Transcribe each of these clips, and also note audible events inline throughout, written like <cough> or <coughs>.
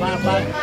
Pak, Pak.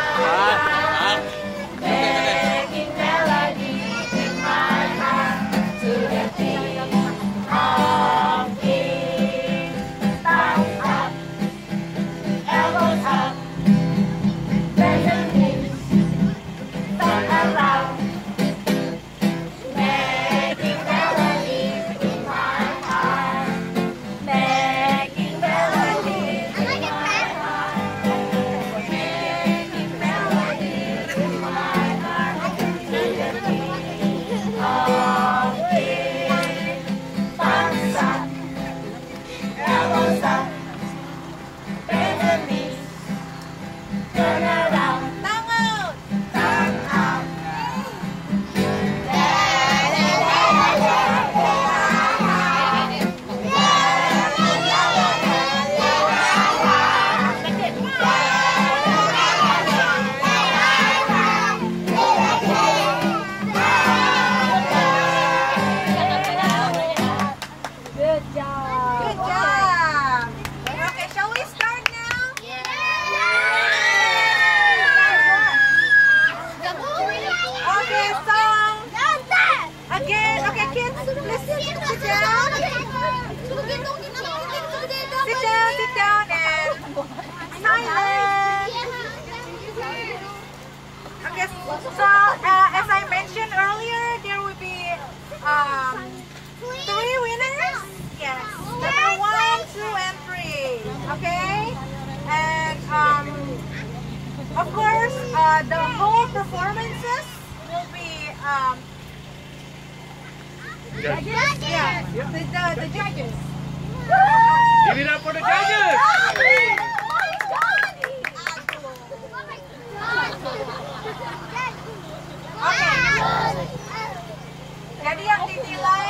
Jadi yang dinilai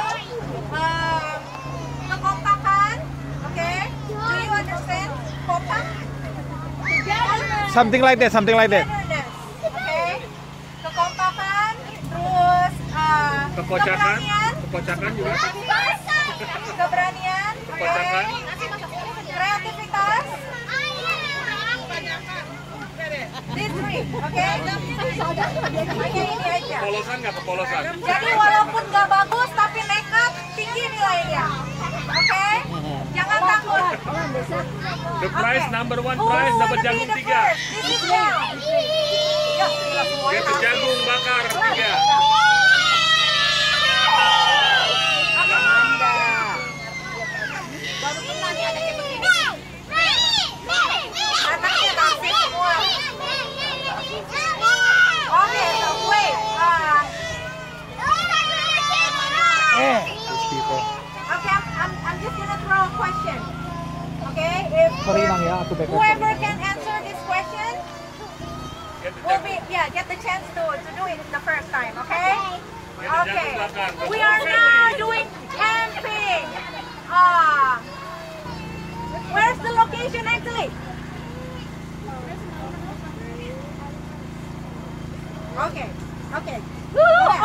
um, kekompakan, okay? Do you understand? Kompak? Something like that, something like that. Okay? Kekompakan, terus uh, Kekocakan, keberanian, kekocakan juga. keberanian, kreativitas, these three, okay? Hanya ini aja. Kepolosan nggak kepolosan? Jadi walaupun nggak bagus tapi nekat tinggi nilainya. Oke? Jangan takut. The prize number one Who prize dapat jagung tiga. Dapat jagung bakar tiga. Sorry, if Mang, ya, aku whoever can answer this question will be yeah get the chance to to do it the first time. Okay. Get Okay. We are now doing camping. Ah, where's the location actually? Okay. Okay.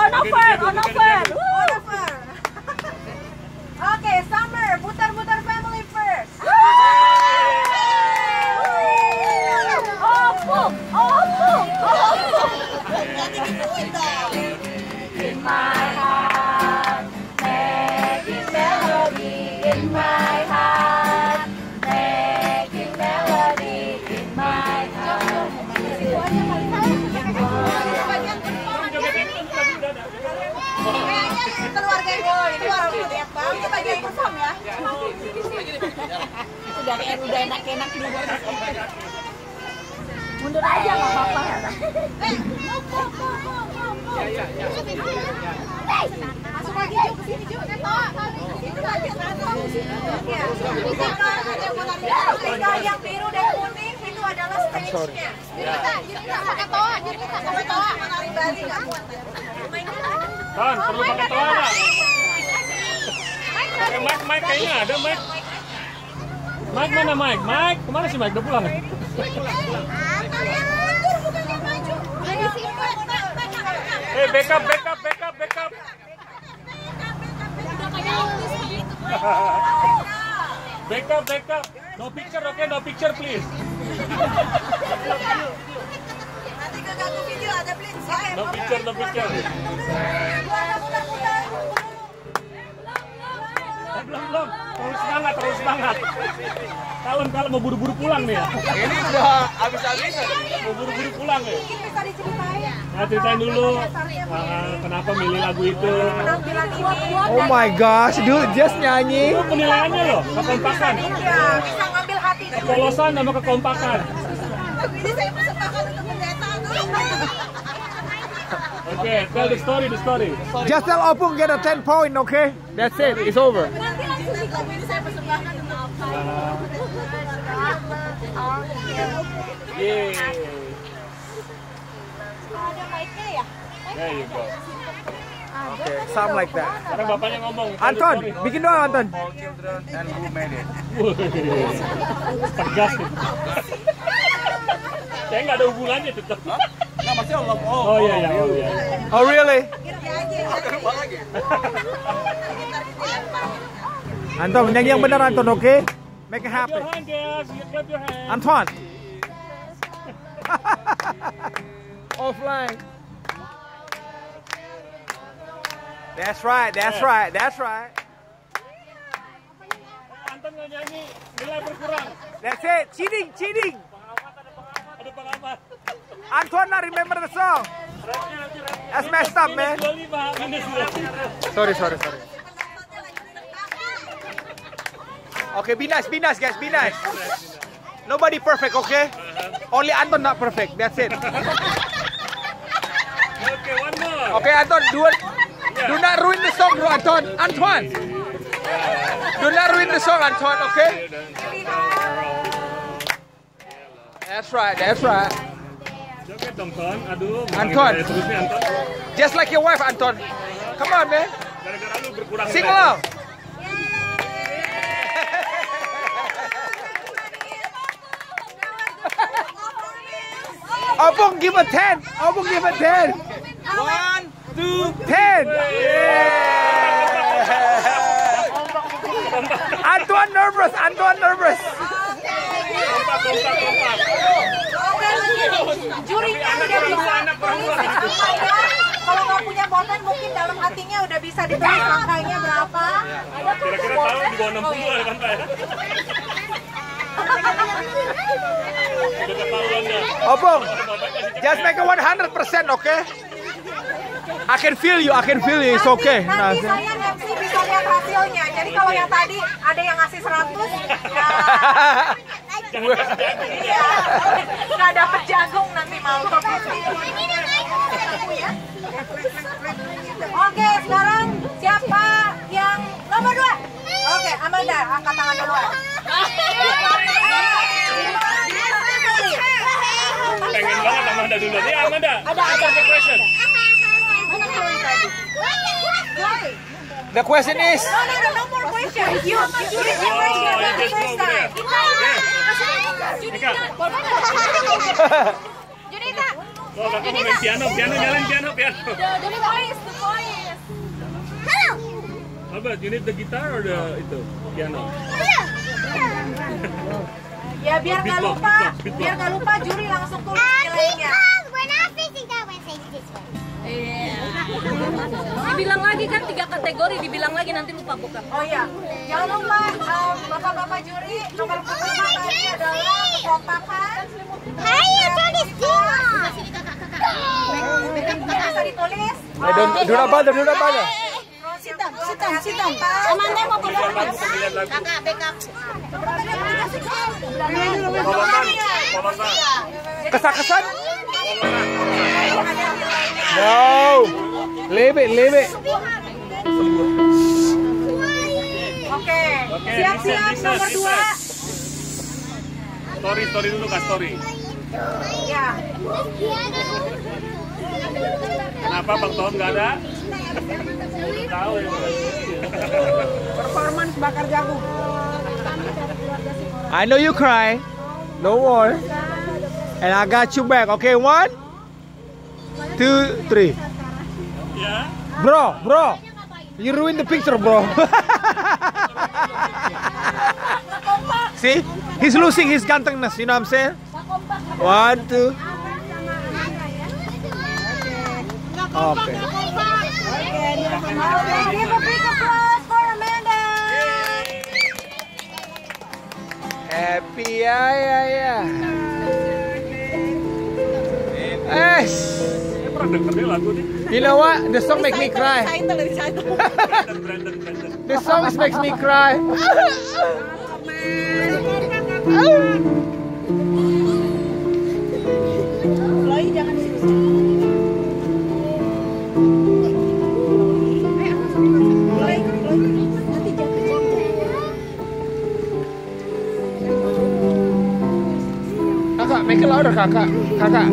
On offer, on offer. Kita bagian perform ya. Udah kayak udah enak-enak di. Mundur aja nggak apa-apa. Masuk lagi Ju, ke sini Ju. Itu bagian perform. Ya. Tinggal tinggal yang biru dan kuning itu adalah stage-nya. Pakai toa, jadi kita pakai toa. Menari Bali nggak kuat. Ton, perlu pakai toa nggak? Pakai mic, mic kayaknya ada mic. Mike mana Mike? Mike, ke mana sih Mike? Udah pulang ya? Eh, backup, backup, backup, backup. Backup, backup. No picture, okay? No picture, please. Nanti keganggu video ada. Oke. No picture, no picture. Belum, belum. Terus semangat, terus semangat. Kalem, kalem. Mau buru-buru pulang nih ya. Ini udah habis-habisan. Mau buru-buru pulang ya. Bisa diceritain Nah, ceritain dulu ah, kenapa milih lagu itu. Oh my gosh, dude, just nyanyi. Itu penilaiannya loh, kekompakan. Iya, bisa ngambil hati juga. Polosan sama kekompakan. Ini saya Oke, tell the story, the story. Just tell Opung get a 10 point, okay? That's it, it's over. Nanti langsung di lagu ini saya persembahkan untuk apa? Yeay. Ada mic-nya ya? There you go. Okay, something like that. Bapaknya ngomong. Anton, bikin doang Anton. Wih, Tegas nih. Saya nggak ada hubungannya tetap. Oh iya, iya, oh iya. Oh really? Anton, nyanyi yang benar Anton, okay? Make it Clap your happen. hand, guys. You clap your hand. Anton. <laughs> Offline. That's right, that's right, that's right. Anton nyanyi, nilai berkurang. That's it. Cheating, cheating. Ada pengamat. Anton, not remember the song. Rapnya nanti rapnya. That's messed up, man. Minus 25, minus 25. Sorry, sorry, sorry. Okay, be nice, be nice, guys, be nice. Nobody perfect, okay? Only Anton not perfect. That's it. Oke, one more. Okay, Anton, do it. Do not ruin the song, bro, Anton. Anton. Do not ruin the song, Anton, okay? That's right, that's right. Anton. kita terus Anton. Just like your wife, Anton. Come on, man. Gara-gara lu berkurang. Sing <laughs> along. Opung, give a 10. Opung, give a 10. One, two, 10. <laughs> Antoine nervous, Antoine nervous. Jurinya udah bisa tulis angkanya. Kalau nggak punya boten mungkin dalam hatinya udah bisa ditulis angkanya berapa. Kira-kira tahu di bawah 60 ada kan, Pak, ya? Opung, just make it 100%, okay? I can feel you, I can feel you, it's okay. Nanti Nah, saya MC bisa lihat hasilnya. Jadi kalau yang tadi ada yang ngasih 100, ya <laughs> iya. Nggak dapet jagung nanti malu. Oke, sekarang siapa yang nomor dua? Oke, Amanda, angkat tangan duluan. Pengen banget Amanda dulu. Nih Amanda. Ada, ada. Ada question. The question is, No, no, no, no more questions. You, you did the Oh, first you the just first go over there. time. Nika. Junita, Oh, kakak mau main piano. Piano, nyalain piano, piano. the, the voice, the voice. Hello. Apa, you need the guitar or the itu? Piano. <laughs> Ya biar nggak lupa, biar nggak lupa juri langsung tulis facing this way. Iya. Dibilang lagi kan tiga kategori, dibilang lagi nanti lupa bukan? Oh ya, jangan lupa um, bapak-bapak juri nomor pertama tadi adalah kekompakan. Hai, turn this down. Bisa ditulis. I don't, do not bother, do not bother. Sitam, sitam, sitam. Amanda mau bilang. Kakak, backup. Kesan-kesan? No. Leave it, leave it. Oke, siap-siap nomor dua. Story, story dulu kak story. Ya, Kenapa Bang Tom nggak ada? Tahu ya. performance bakar jagung. I know you cry. Don't worry. And I got you back. Okay, one, two, three. Ya. Bro, bro. You ruined the picture, bro. <laughs> See? He's losing his gantengness, you know what I'm saying? One, two. Okay. Happy, yeah, yeah, yeah. Yes. Pernah lagu nih. You know what? The song make me cry. The song makes me cry. Kakak, make it louder, kakak. Kakak.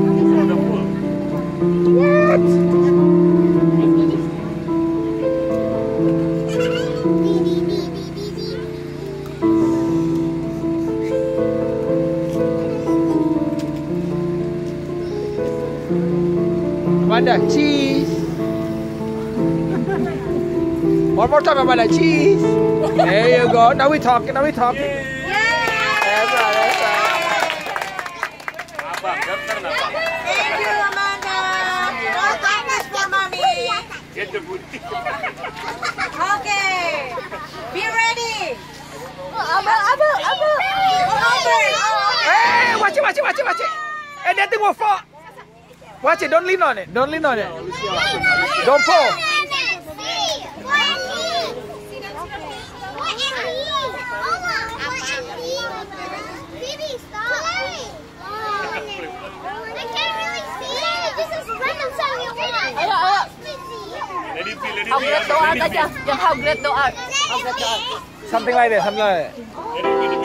Amanda, cheese. One more time, Amanda, cheese. There you go. Now we talking. Now we talking. That's right. That's right. Abang, daftar abang. Thank you, Amanda. More kindness for mommy. Get the booty. Okay. Be ready. Abang, abang, abang. Hey, watch it, watch it, watch it, watch it. Hey, that thing will fall. Watch it. Don't lean on it. Don't lean on it. Don't fall. Let it be. aja. Yang hagret doa. Hagret doa. Something like that. Something like that.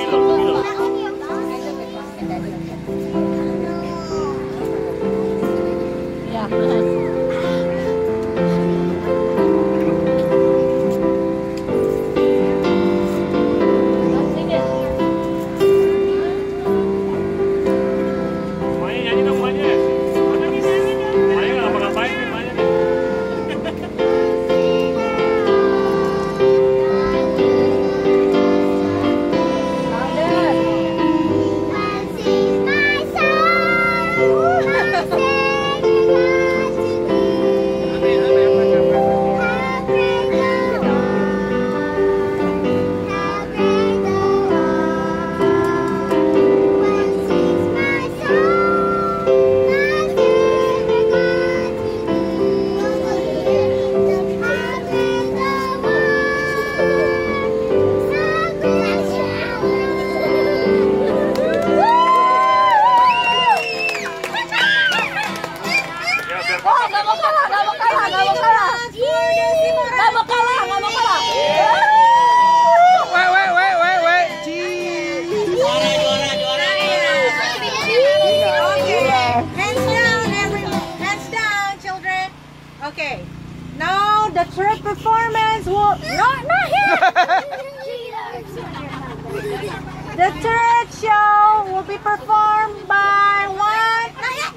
The third show will be performed by one. Oh,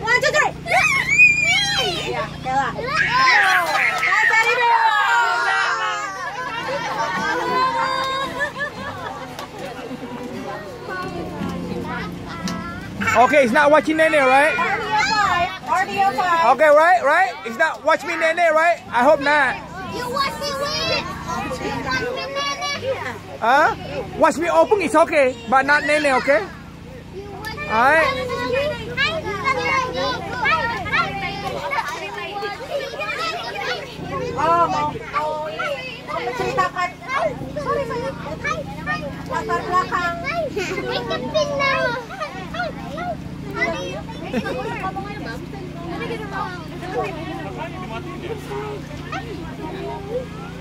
one, two, three. Yeah, Kayla. That's how you. Okay, he's not watching Nene, right? RDO five. RDO five. Okay, right, right? It's not watch me Nene, right? I hope not. You watch Huh? Watch me open, it's okay, but not Nene, okay? You. Oh, sayang. Latar belakang.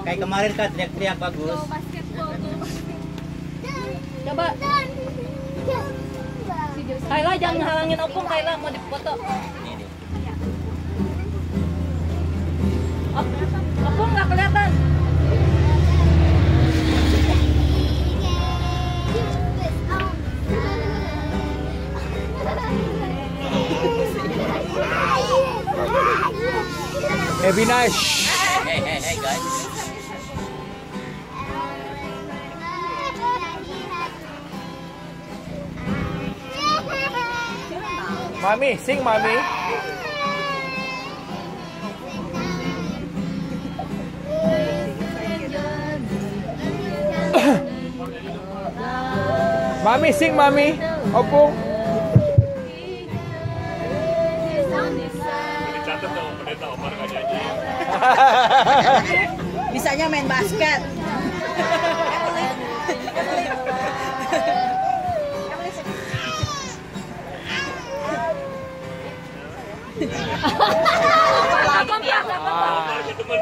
Kayak kemarin kan teriak-teriak bagus. Coba. jangan halangin opung Kayla mau dipoto. Op, opung nggak kelihatan. Be nice. Hey, hey, hey, guys. Mami, sing mami. <coughs> mami, sing mami. Opung. <laughs> Bisanya main basket.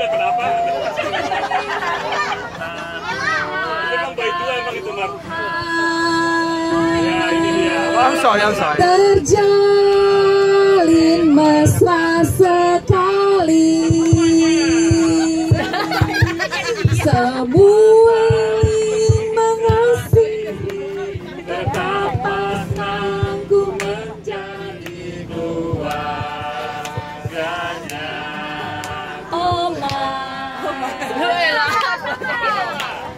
Kenapa? Emang baik emang itu Mar. Ya ini dia. Terjalin mesra semua mengasihi Betapa aku menjadi keluarganya. Oma.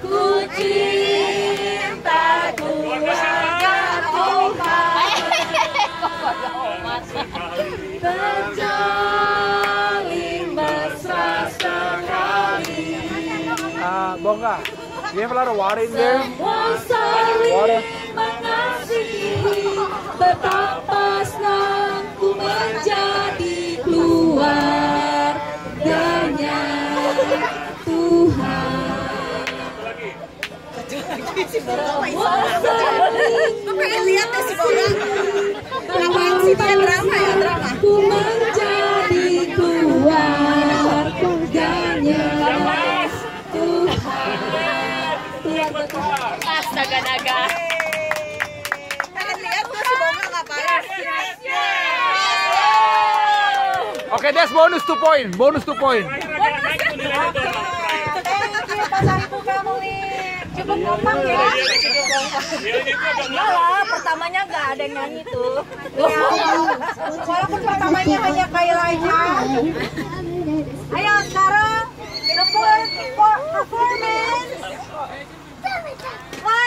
ku cinta Keluarga siapa? <laughs> terjalin Bonga, you have a lot of water in there? Semua saling Water. mengasihi Betapa senang ku menjadi keluarganya Tuhan Gue pengen lihat deh si Boga. Apaan sih dia drama ya drama? ku menjadi Astaga naga. Pengen lihat tuh si Boga ngapain? Okay, that's bonus two point. Bonus two point. Cukup kompak ya. Agak Lah, pertamanya nggak ada yang nyanyi tuh. Ya, walaupun pertamanya hanya Kayla aja. Ayo sekarang the performance.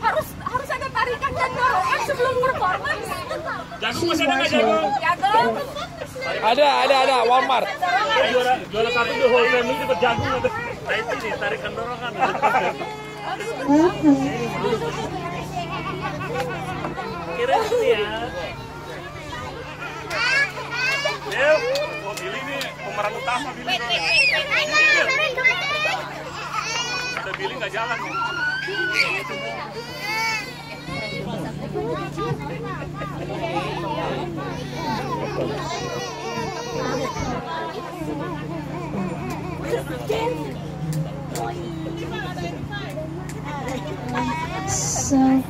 Harus harus ada tarikan dan dorongan sebelum performance. Jagung masih ada nggak jagung? Jago. Ada, ada, ada. Walmart. Juara juara satu tuh whole family dapat jagung ada. Nah itu nih tarikan dorongan. Kira ini ya. Dew, oh Billy nih pemeran utama Billy. Ada Billy nggak jalan nih. So,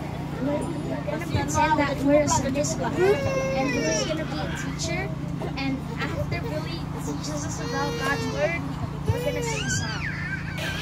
pretend that we're a Sunday school group, and Billy's gonna be a teacher. And after Billy teaches us about God's word, we're gonna sing a song.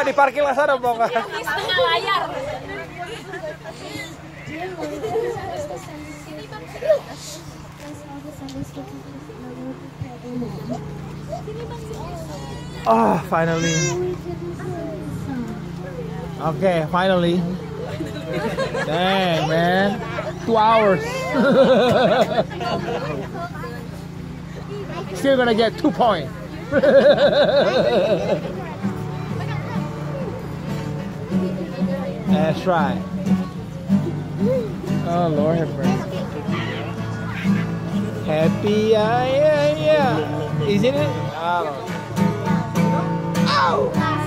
Di parkir lah sana, di setengah layar. Ah, finally. Okay, finally. Dang, man. Two hours. <laughs> Still gonna get two points. <laughs> That's right. Oh, Lord have mercy. Happy, yeah, yeah, yeah. Isn't it? I don't know. Kasih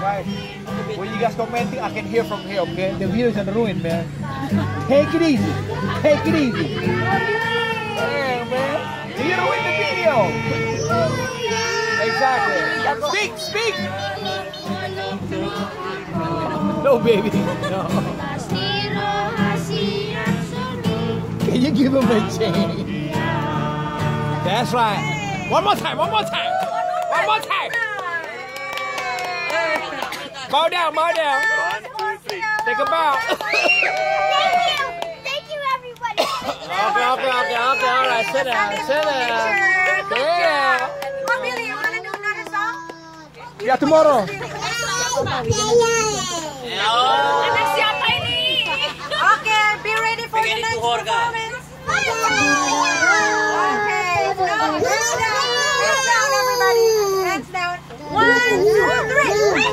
Guys, when you guys commenting, I can hear from here, okay? The video is the ruin, man. Take it easy. Take it easy. Damn, man. You ruined the video. Exactly. Speak, speak. No, baby. No. Can you give him a change? That's right. One more time, one more time. One more time. Bow down, bow down. One, two, three. Take a bow. Thank you! Thank you everybody! Okay, okay, okay, okay. All right, sit down, sit down. Sit down. Billy, you wanna do another song? Yeah, tomorrow. Anak siapa ini? Okay, be ready for the next performance. Okay, down, hands down, everybody, hands down. One, two, three.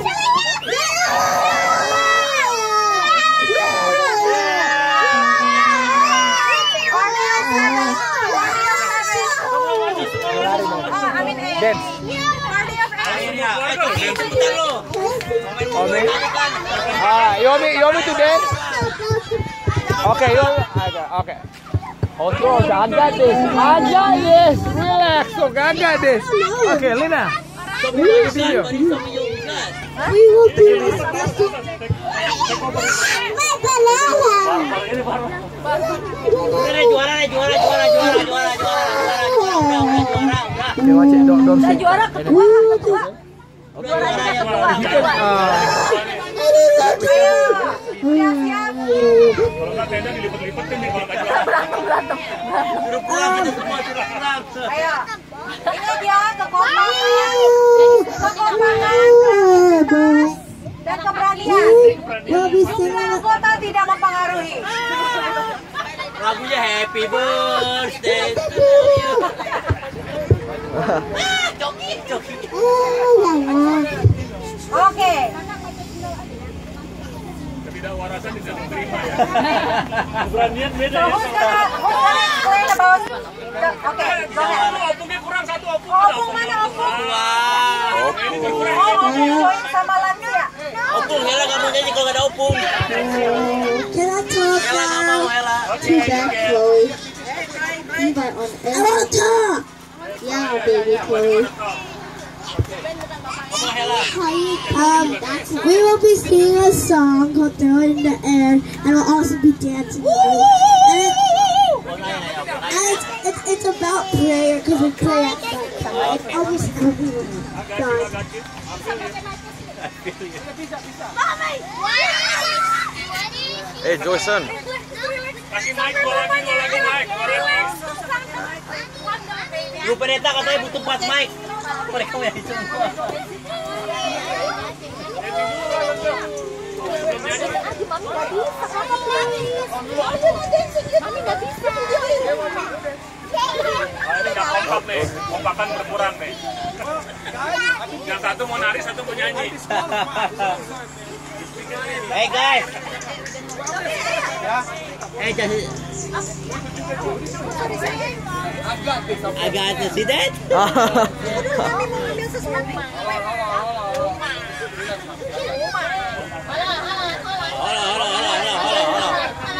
Oh, me? Ah, you want me? You want me to dance? Okay, me? Okay. Hold on, I got this. I got this. Relax, okay, I got this. Okay, Lina. We will video. We will do a special. Ini baru. Okay, watch it. Don't, don't speak. Juara kedua, kedua. Juara Kalau nggak tenda dilipet-lipetin nih kalau nggak juara. Ayo. Ini dia kekompakan, kekompakan, dan keberanian. Jumlah anggota tidak mempengaruhi. Lagunya Happy Birthday to you. <laughs> Oke. Ketidakwarasan tidak diterima ya. Keberanian beda ya. opungnya kurang satu opung. Oh, opung mana opung? Oh, sama lansia. Opung, mau nyanyi kalau ada opung. Nggak mau, on. Yeah, baby Chloe. Ngomong Um, we will be singing a song called "Throw It in the Air," and we'll also be dancing. And, it, nanya, nanya, opung. and it's, it's, it's about prayer because we pray at that time. It's almost everyone done. Hey, Joyson. Kasih mic dua lagi, dua lagi mic. Lu pendeta katanya butuh 4 mic. Mereka nih. Yang satu mau nari, satu mau nyanyi. Hey guys. Hey, just. I got see that. Mau ambil sesuatu. Hola, hola, hola, hola, hola, hola.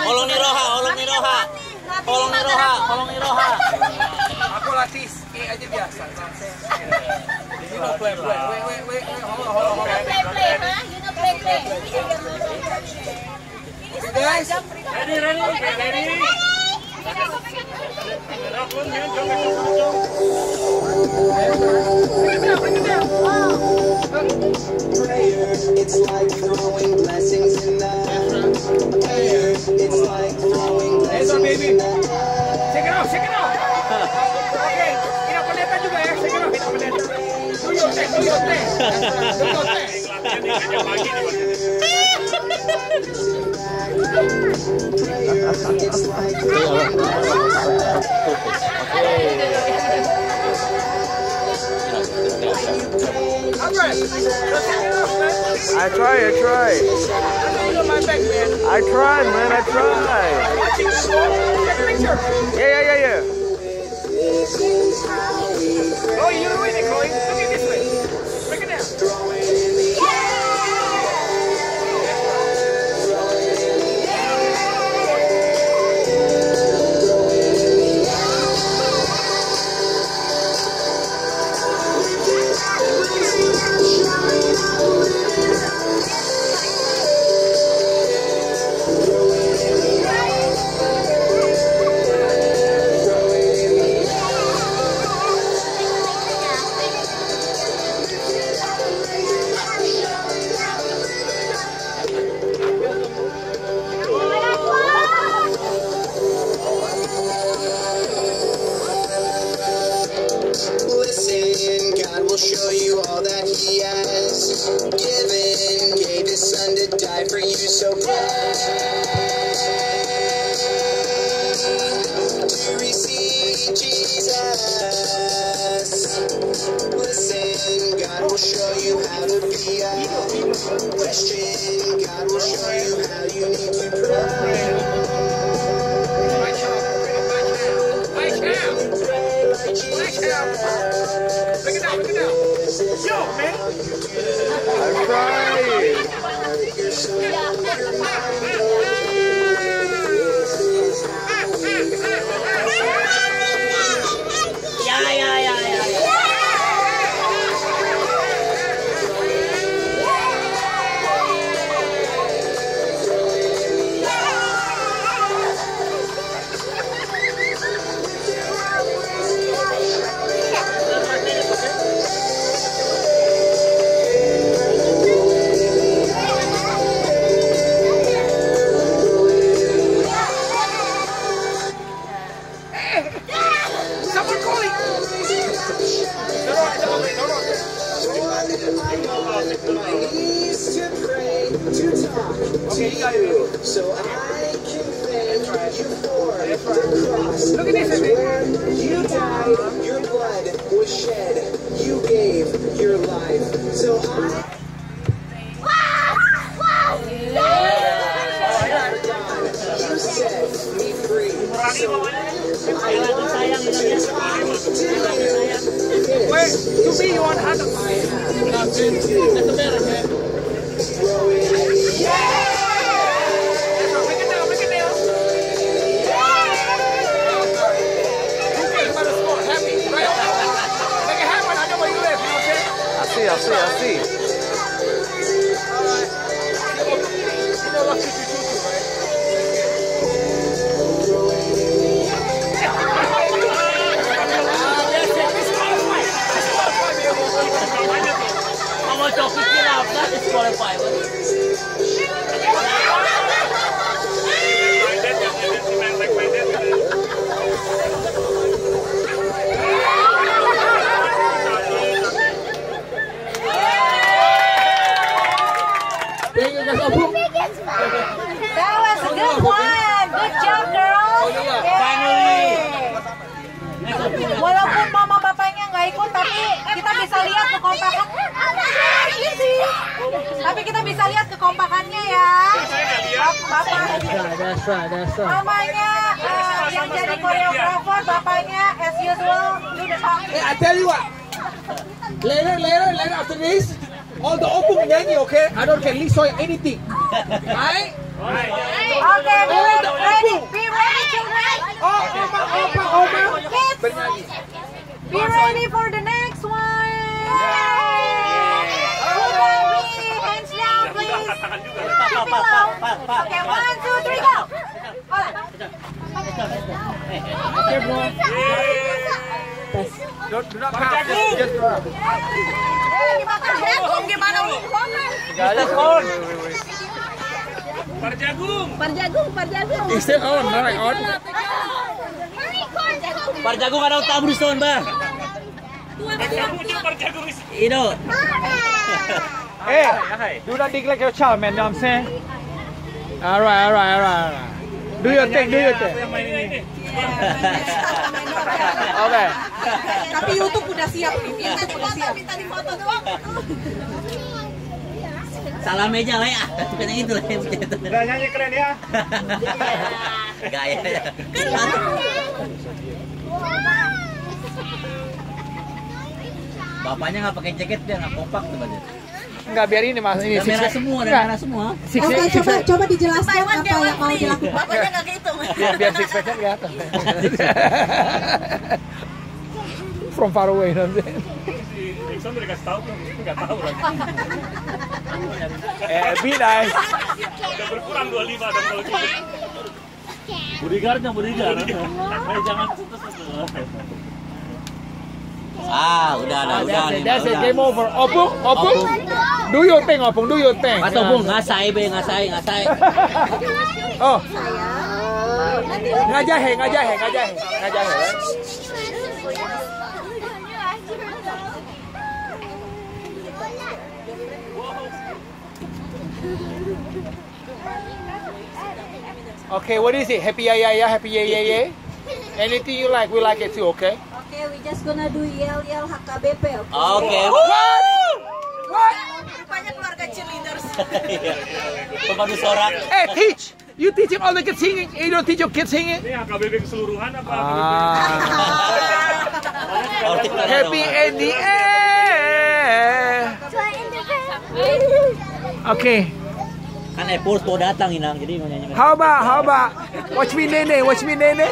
Holong ni Roha, holong ni Roha. Holong ni Roha, holong ni Roha. Aku latih E aja biasa. Ini no play play. Wait wait wait. Hold on hold on hold on. Play, play, ha? You know play, play. Guys, Ready, ready, okay, ready. It's like throwing blessings in the air. It's like throwing Hands up, blessings baby. in the air. Shake it off, shake it off. Oke, ini pendeta juga ya, shake it off, ini pendeta. Pagi nih, <laughs> I try, I try. I try, man, I try. Yeah, yeah, yeah, yeah. Oh, you're winning, Chloe. Break it down, break it down. Yo, man. I try. Thank you, guys. Abu. That was a good one. Good job, girls. Finally. Walaupun mama bapaknya nggak ikut, tapi kita bisa lihat kekompakan. Tapi kita bisa lihat kekompakannya ya. Bapaknya Dasa, dasa. Mamanya uh, yang jadi koreografer, bapaknya as usual. Hey, I tell you what. Later, later, later after this all the opung nyanyi, okay? I don't can listen anything. Alright? Okay, be ready, ready, be ready, children. Oh, Oma, Oma, Oma. Kids, Bernyanyi. be ready for the next one. Who? Hands down, please. Okay, one, two, three, go. Hold on. Okay, bro. Eh, on. Parjagung. Parjagung, parjagung. Is it on? Right, on. Parjagung ada utang Bristol, Bang. Parjagung itu parjagung. Ino. Hey, do not neglect your child, man. You know what I'm saying? All right, all right, all right, all right. Do your thing, do your thing. Ini. Okay. Tapi YouTube udah siap nih. YouTube udah siap. Salah meja lah ya. Bukan yang itu lah yang. Udah nyanyi keren ya. Gaya. Bapaknya nggak pakai jaket dia nggak kompak tuh badan. Enggak biar ini mas ini Udah merah semua, udah merah semua. Six Oke, six coba coba dijelaskan apa yang mau dilakukan. Bapaknya nggak kehitung. <laughs> biar biar six packnya kelihatan. <laughs> From far away nanti. Nixon udah dikasih tahu belum? Nggak tahu lagi. <laughs> Eh, be nice. Udah berkurang 25 dan kalau gitu. Bodyguardnya bodyguard. Eh jangan sentuh-sentuh. Ah, udah, udah, udah. That's nih, it, that's it. udah. Game over. Opung, opung. Do your thing, opung. Do your thing. Atau bung, ngasai be, ngasai, ngasai. <laughs> Oh. Ngajahe, ngajahe, ngajahe, ngajahe. Okay, what is it? Happy yeah yeah yeah, happy yeah yeah yeah. Anything you like, we like it too. Okay. Okay, we just gonna do yell yell HKBP. Okay? Oke. What? What? Rupanya keluarga cheerleaders. <laughs> Pemadu sorak. Hey, teach. You teaching all the kids singing. You don't teach your kids singing. Ini AKBP keseluruhan apa? Ah. Happy in the air. Okay. Kan Epul mau datang inang, jadi mau nyanyi. How about how about watch me nene, watch me nene.